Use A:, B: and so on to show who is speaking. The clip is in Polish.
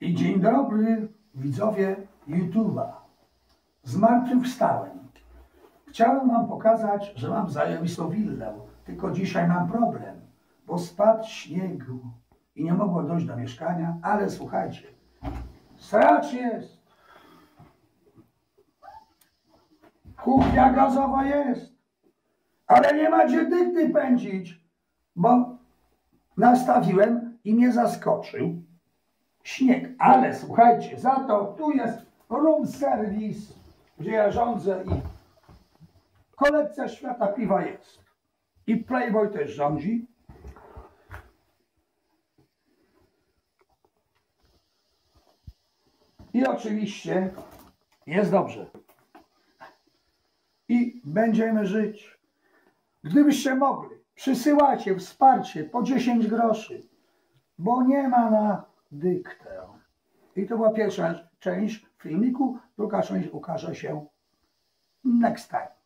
A: I dzień dobry widzowie YouTube'a. Zmartwychwstałem. Chciałem wam pokazać, że mam zajebistą willę, tylko dzisiaj mam problem, bo spadł śniegu i nie mogło dojść do mieszkania, ale słuchajcie, stracz jest. Kuchnia gazowa jest, ale nie ma gdzie dykty pędzić, bo nastawiłem i mnie zaskoczył śnieg. Ale słuchajcie, za to tu jest room service, gdzie ja rządzę i kolekcja świata piwa jest. I Playboy też rządzi. I oczywiście jest dobrze. I będziemy żyć. Gdybyście mogli, przysyłacie wsparcie po 10 groszy, bo nie ma na dyktę. I to była pierwsza część filmiku, druga część ukaże się next time.